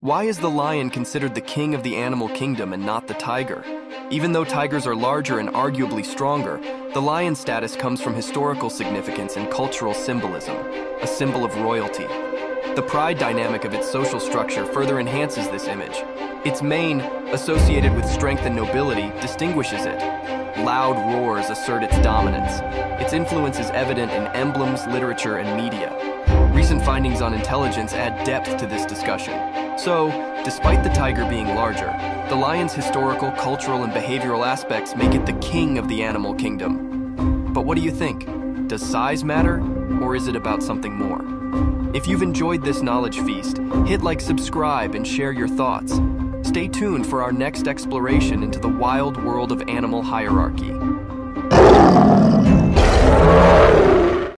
Why is the lion considered the king of the animal kingdom and not the tiger? Even though tigers are larger and arguably stronger, the lion's status comes from historical significance and cultural symbolism, a symbol of royalty. The pride dynamic of its social structure further enhances this image. Its mane, associated with strength and nobility, distinguishes it. Loud roars assert its dominance. Its influence is evident in emblems, literature, and media. Recent findings on intelligence add depth to this discussion. So, despite the tiger being larger, the lion's historical, cultural, and behavioral aspects make it the king of the animal kingdom. But what do you think? Does size matter, or is it about something more? If you've enjoyed this knowledge feast, hit like subscribe and share your thoughts. Stay tuned for our next exploration into the wild world of animal hierarchy.